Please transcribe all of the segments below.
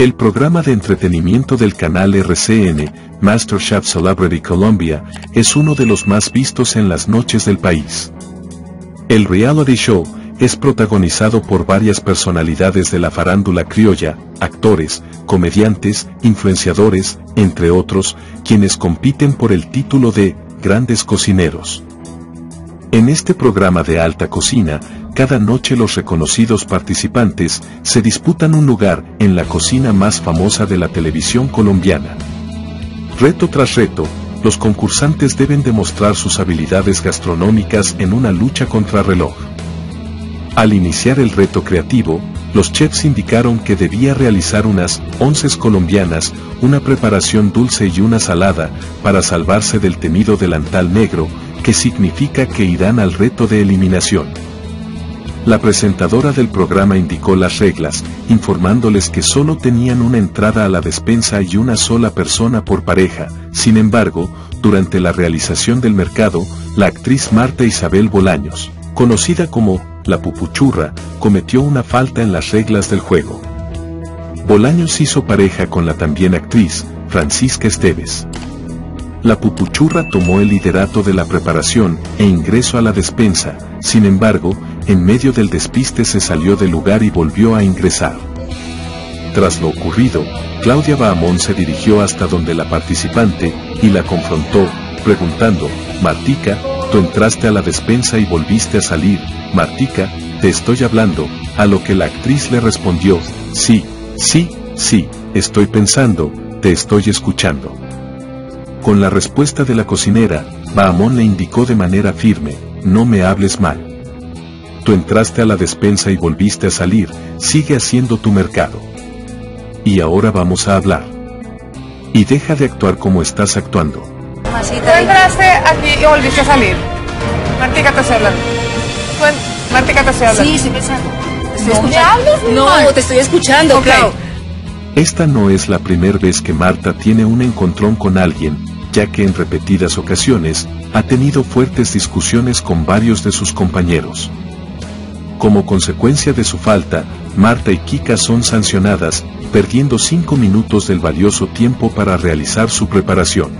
El programa de entretenimiento del canal RCN, MasterChef Celebrity Colombia, es uno de los más vistos en las noches del país. El reality show es protagonizado por varias personalidades de la farándula criolla, actores, comediantes, influenciadores, entre otros, quienes compiten por el título de grandes cocineros. En este programa de alta cocina, cada noche los reconocidos participantes se disputan un lugar en la cocina más famosa de la televisión colombiana. Reto tras reto, los concursantes deben demostrar sus habilidades gastronómicas en una lucha contra reloj. Al iniciar el reto creativo, los chefs indicaron que debía realizar unas onces colombianas, una preparación dulce y una salada, para salvarse del temido delantal negro, que significa que irán al reto de eliminación. La presentadora del programa indicó las reglas, informándoles que solo tenían una entrada a la despensa y una sola persona por pareja. Sin embargo, durante la realización del mercado, la actriz Marta Isabel Bolaños, conocida como la pupuchurra, cometió una falta en las reglas del juego. Bolaños hizo pareja con la también actriz, Francisca Esteves. La pupuchurra tomó el liderato de la preparación e ingreso a la despensa, sin embargo, en medio del despiste se salió del lugar y volvió a ingresar. Tras lo ocurrido, Claudia Bahamón se dirigió hasta donde la participante, y la confrontó, preguntando, Martica, tú entraste a la despensa y volviste a salir, Martica, te estoy hablando, a lo que la actriz le respondió, sí, sí, sí, estoy pensando, te estoy escuchando. Con la respuesta de la cocinera, Bahamón le indicó de manera firme, no me hables mal. Tú entraste a la despensa y volviste a salir, sigue haciendo tu mercado. Y ahora vamos a hablar. Y deja de actuar como estás actuando. Tú entraste aquí y volviste a salir. Martica te estoy hablando. Martica te estoy hablando. Sí, estoy pensando. No me escuchando. hables No, mal. te estoy escuchando. Esta no es la primera vez que Marta tiene un encontrón con alguien, ya que en repetidas ocasiones, ha tenido fuertes discusiones con varios de sus compañeros. Como consecuencia de su falta, Marta y Kika son sancionadas, perdiendo 5 minutos del valioso tiempo para realizar su preparación.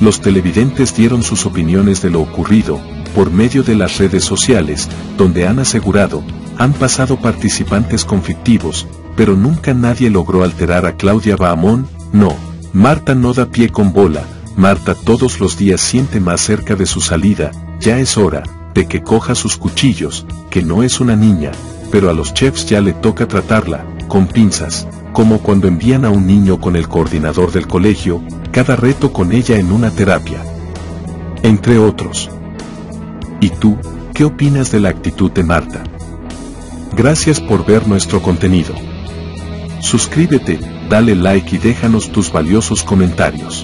Los televidentes dieron sus opiniones de lo ocurrido, por medio de las redes sociales, donde han asegurado, han pasado participantes conflictivos, pero nunca nadie logró alterar a Claudia Bahamón, no, Marta no da pie con bola, Marta todos los días siente más cerca de su salida, ya es hora, de que coja sus cuchillos, que no es una niña, pero a los chefs ya le toca tratarla, con pinzas, como cuando envían a un niño con el coordinador del colegio, cada reto con ella en una terapia. Entre otros. ¿Y tú, qué opinas de la actitud de Marta? Gracias por ver nuestro contenido. Suscríbete, dale like y déjanos tus valiosos comentarios.